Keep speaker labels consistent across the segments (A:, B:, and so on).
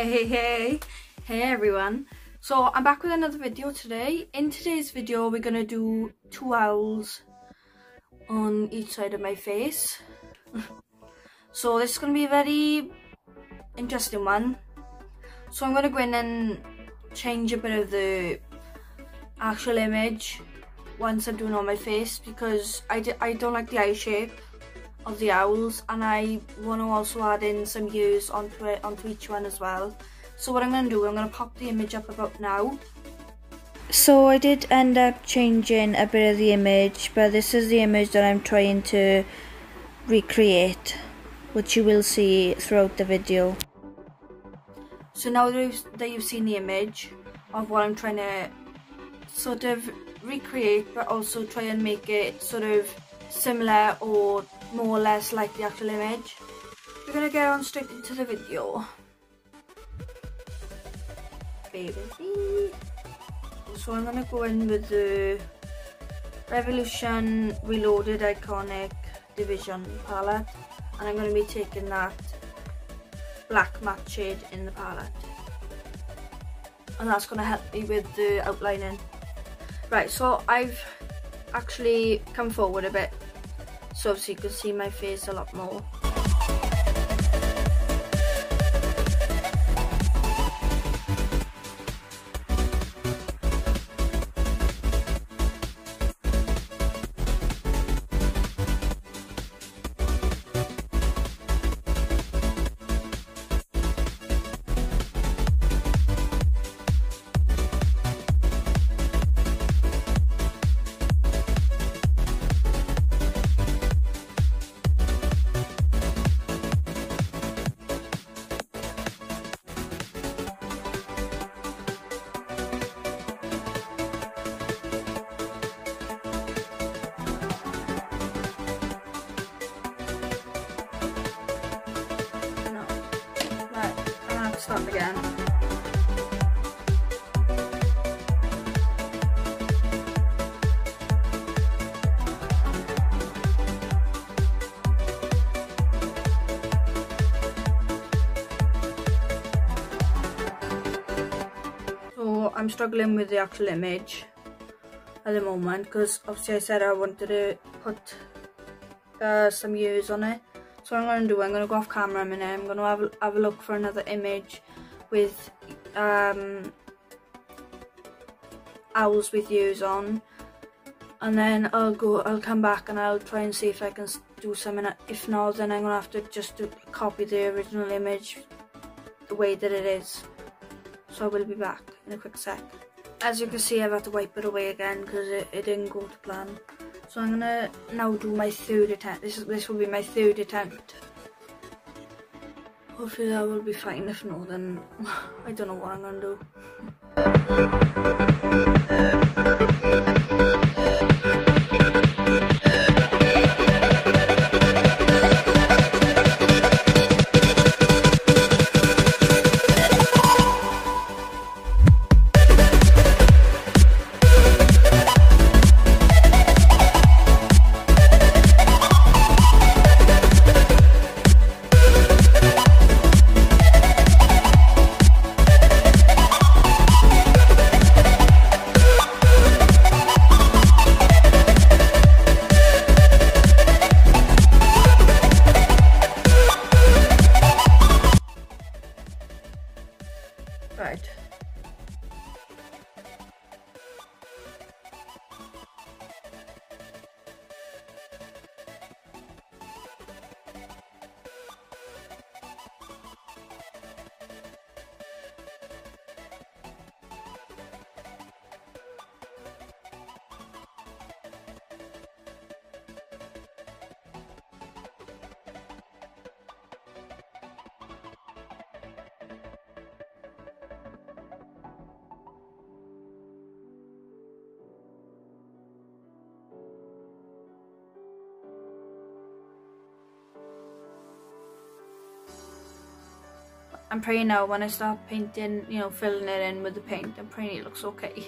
A: Hey, hey, hey everyone. So I'm back with another video today. In today's video, we're gonna do two owls on each side of my face. so this is gonna be a very interesting one. So I'm gonna go in and change a bit of the actual image once I'm doing on my face because I d I don't like the eye shape of the owls and I want to also add in some ears onto it onto each one as well. So what I'm going to do I'm going to pop the image up about now.
B: So I did end up changing a bit of the image but this is the image that I'm trying to recreate which you will see throughout the video.
A: So now that you've, that you've seen the image of what I'm trying to sort of recreate but also try and make it sort of similar or more or less like the actual image. We're gonna get on straight into the video. Baby. So I'm gonna go in with the Revolution Reloaded Iconic Division palette and I'm gonna be taking that black matte shade in the palette and that's gonna help me with the outlining. Right, so I've actually come forward a bit so you can see my face a lot more. Again. So I'm struggling with the actual image at the moment because obviously I said I wanted to put uh, some years on it so I'm going to do, I'm going to go off camera a minute, I'm going to have have a look for another image with um, owls with ears on and then I'll go, I'll come back and I'll try and see if I can do something, if not then I'm to have to just copy the original image the way that it is. So I will be back in a quick sec. As you can see I've had to wipe it away again because it, it didn't go to plan. So I'm gonna now do my third attempt. This is this will be my third attempt. Hopefully that will be fine. If not, then I don't know what I'm gonna do. I'm praying now when I start painting, you know, filling it in with the paint, I'm praying it looks okay.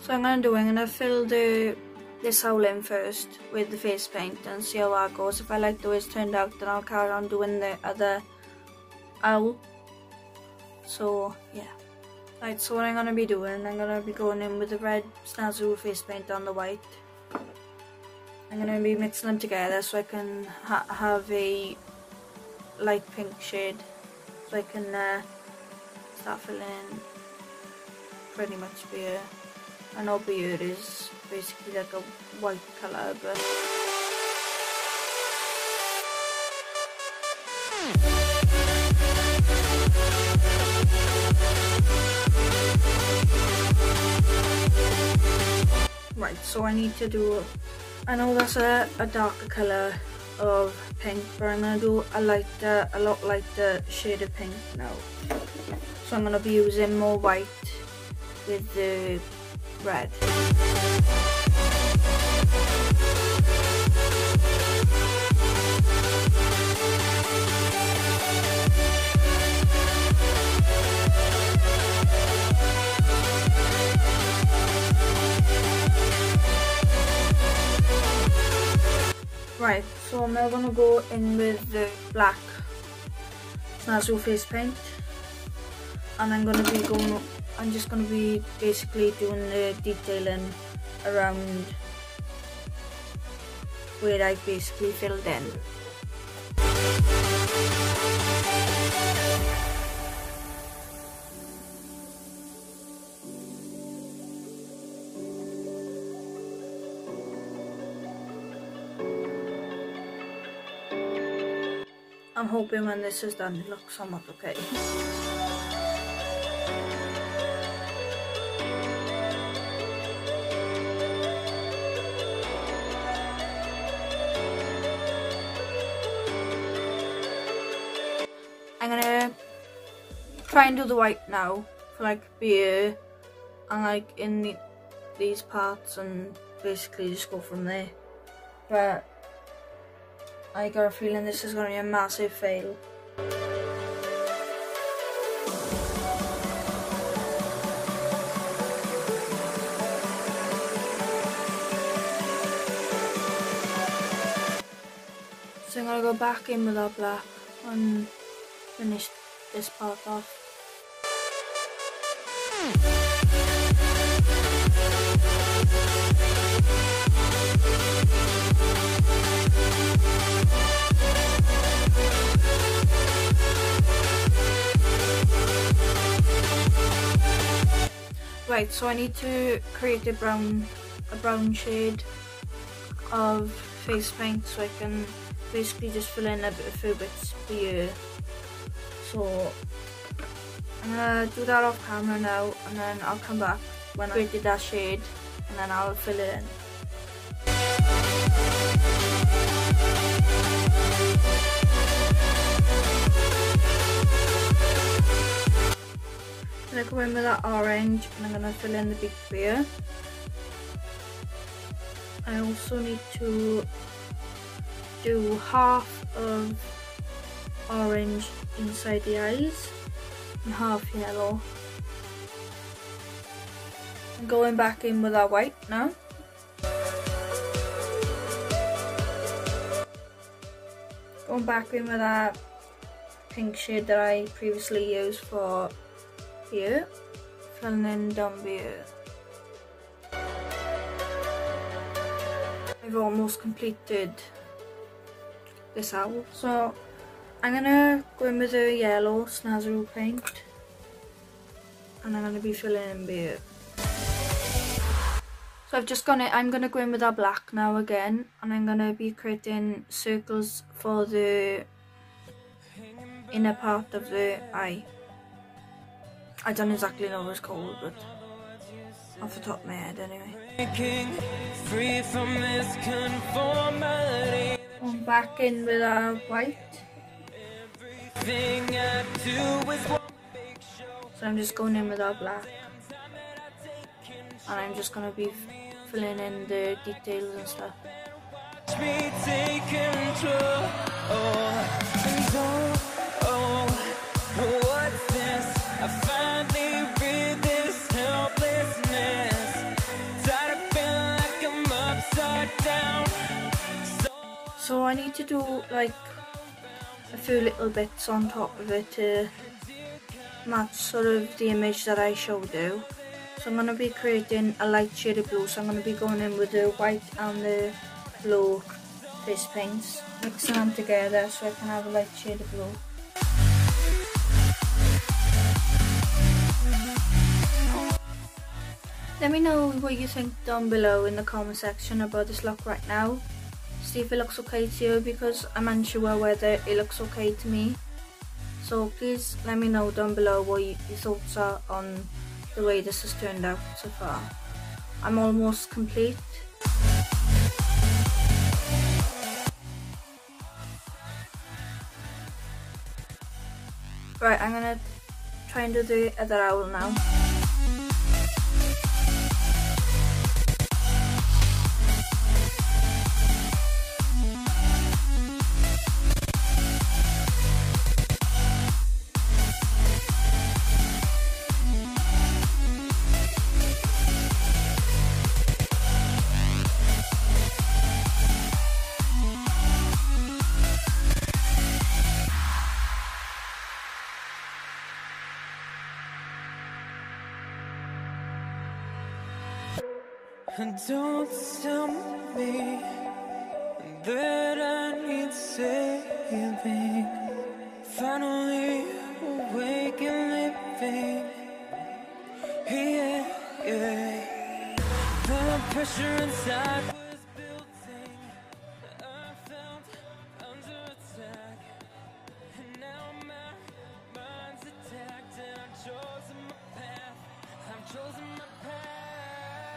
A: So I'm gonna do, I'm gonna fill the this owl in first with the face paint and see how that goes. If I like the way it's turned out then I'll carry on doing the other owl. So yeah. Right, so what I'm going to be doing, I'm going to be going in with the red Snazzy face paint on the white. I'm going to be mixing them together so I can ha have a light pink shade. So I can uh, start filling pretty much beer. I know beer is basically like a white colour but Right, so I need to do, I know that's a, a darker colour of pink, but I'm going to do a lighter, a lot lighter shade of pink now. So I'm going to be using more white with the red. Right, so I'm now gonna go in with the black Snazzy face paint and I'm gonna be going I'm just gonna be basically doing the detailing around where I basically filled in. I'm hoping when this is done it looks somewhat okay. I'm gonna try and do the white now for like beer and like in the, these parts and basically just go from there. But I got a feeling this is gonna be a massive fail. So I'm gonna go back in with our black and finish this part off. Right, so I need to create a brown a brown shade of face paint so I can basically just fill in a, bit, a few bits here. So I'm gonna do that off camera now and then I'll come back when I created that shade and then I'll fill it in. I'm gonna go in with that orange and I'm gonna fill in the big beer. I also need to do half of orange inside the eyes and half yellow. I'm going back in with that white now. Going back in with that pink shade that I previously used for here, filling in down. I've almost completed this owl. So I'm gonna go in with the yellow Snazzy paint and I'm gonna be filling in beer. So I've just gone in, I'm gonna go in with our black now again and I'm gonna be creating circles for the inner part of the eye. I don't exactly know what it's called but off the top of my head anyway. Free from this. I'm back in with our white. So I'm just going in with our black. And I'm just gonna be filling in the details and stuff. So I need to do like a few little bits on top of it to match sort of the image that I showed you. So I'm going to be creating a light shade of blue. So I'm going to be going in with the white and the blue face paints. Mixing them together so I can have a light shade of blue. Let me know what you think down below in the comment section about this look right now. See if it looks okay to you because I'm unsure whether it looks okay to me. So please let me know down below what your thoughts are on the way this has turned out so far. I'm almost complete. Right, I'm gonna try and do the other owl now.
C: Don't tell me that I need saving. Finally awake and living. Yeah, yeah. The pressure inside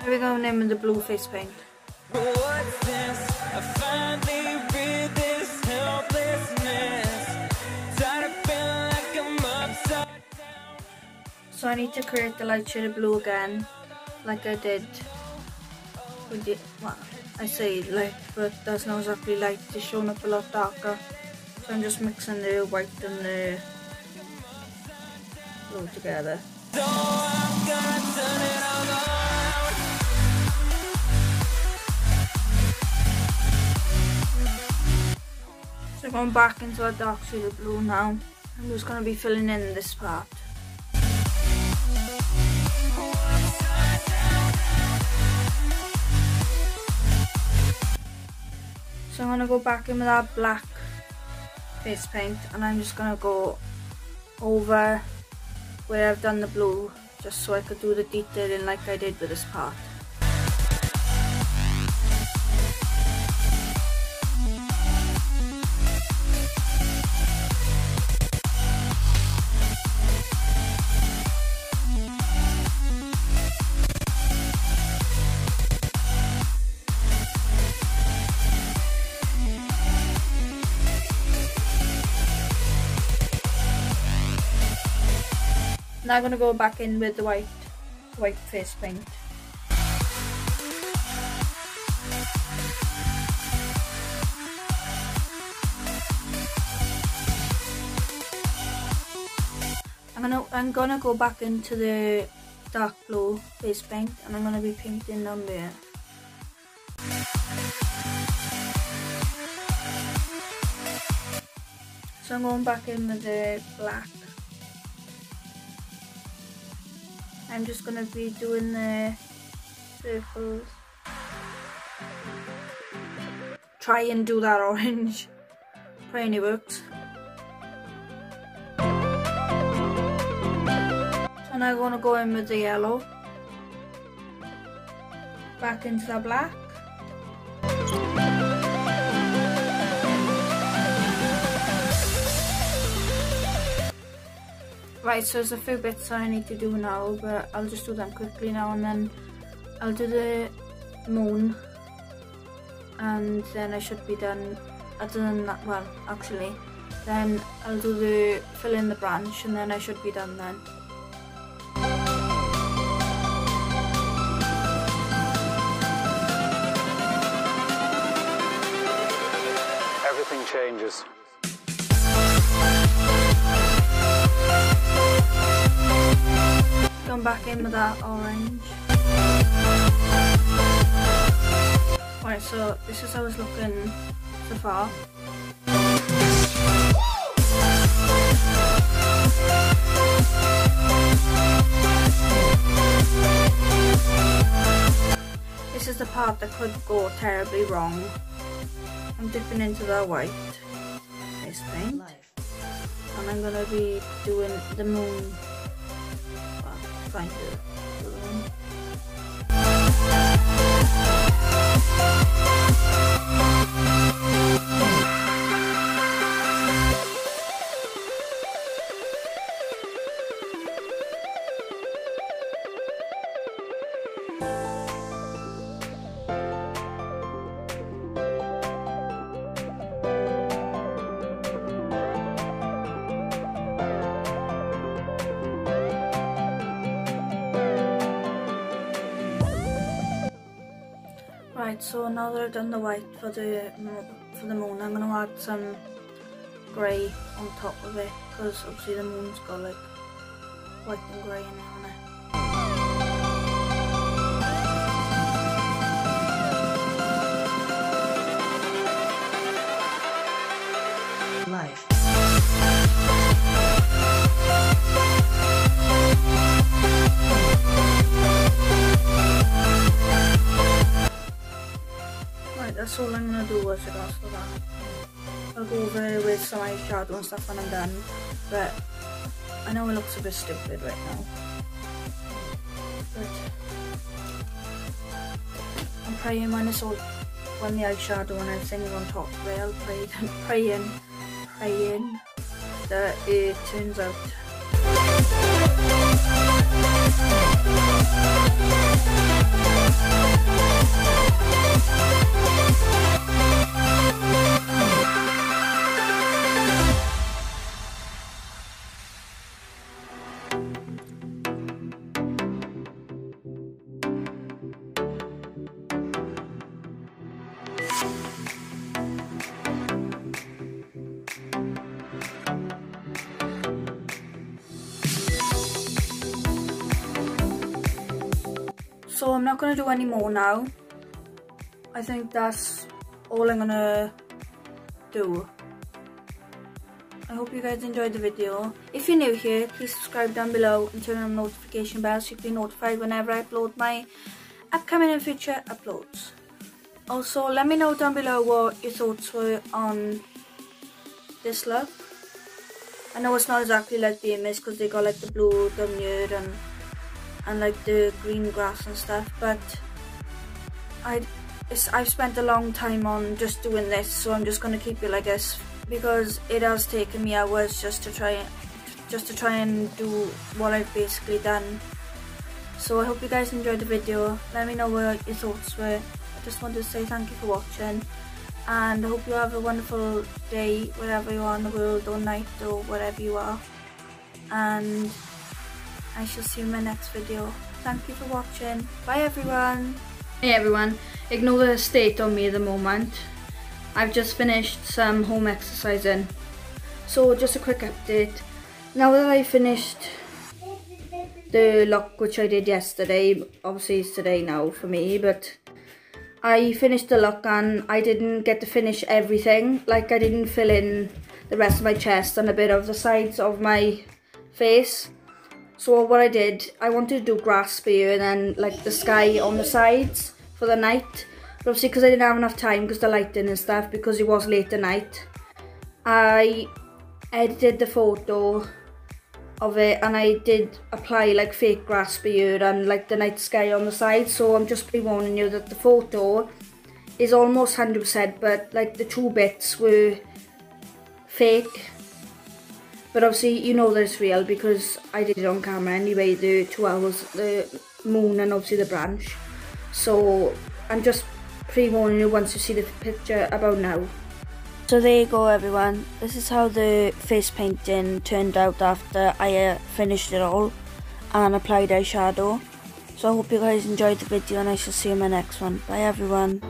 A: Here we go name with the blue face paint.
C: What's this? I finally read this helplessness. Tired of feeling like I'm upside down.
A: So I need to create the light shade of blue again, like I did with the, well, I say light, but that's not exactly light, it's showing up a lot darker. So I'm just mixing the white and the blue together. Going back into a dark shade of blue now. I'm just going to be filling in this part. So I'm going to go back in with that black face paint and I'm just going to go over where I've done the blue just so I could do the detailing like I did with this part. Now I'm gonna go back in with the white white face paint. I'm gonna I'm gonna go back into the dark blue face paint and I'm gonna be painting down there. So I'm going back in with the black I'm just gonna be doing the circles. Try and do that orange. Pray and it works. So now I'm gonna go in with the yellow. Back into the black. Right, so there's a few bits I need to do now, but I'll just do them quickly now and then I'll do the moon and then I should be done, other than that, well, actually, then I'll do the, fill in the branch and then I should be done then.
D: Everything changes.
A: Going back in with that orange. Right, so this is how it's looking so far. This is the part that could go terribly wrong. I'm dipping into the white face paint. And I'm gonna be doing the moon. Well, trying now that I've done the white for the for the moon, I'm gonna add some grey on top of it because obviously the moon's got like white and grey in it? With some and stuff when I'm done, but I know it looks a bit stupid right now. But I'm praying when it's all, when the eyeshadow and everything is on top it, I'll pray, praying, praying that it turns out So I'm not gonna do any more now. I think that's all I'm gonna do. I hope you guys enjoyed the video. If you're new here, please subscribe down below and turn on the notification bell so you can be notified whenever I upload my upcoming and future uploads. Also, let me know down below what your thoughts were on this look. I know it's not exactly like the image because they got like the blue down here and and like the green grass and stuff but I I've spent a long time on just doing this so I'm just gonna keep it like this because it has taken me hours just to try just to try and do what I've basically done. So I hope you guys enjoyed the video. Let me know what your thoughts were. I just wanted to say thank you for watching and I hope you have a wonderful day wherever you are in the world or night or wherever you are. And I shall see you in my next video. Thank you for watching. Bye everyone. Hey everyone, ignore the state on me at the moment. I've just finished some home exercising. So just a quick update. Now that I finished the lock which I did yesterday, obviously it's today now for me, but I finished the lock and I didn't get to finish everything. Like I didn't fill in the rest of my chest and a bit of the sides of my face. So what I did, I wanted to do grass spear and then like the sky on the sides for the night. But obviously because I didn't have enough time because the lighting and stuff because it was late at night. I edited the photo of it and I did apply like fake grass spear and like the night sky on the side. So I'm just pre-warning you that the photo is almost 100% but like the two bits were fake but obviously you know that it's real because I did it on camera anyway, the two hours, the moon and obviously the branch. So I'm just pre-warning you once you see the picture about now.
B: So there you go everyone, this is how the face painting turned out after I uh, finished it all and applied eyeshadow. So I hope you guys enjoyed the video and I shall see you in my next one. Bye everyone.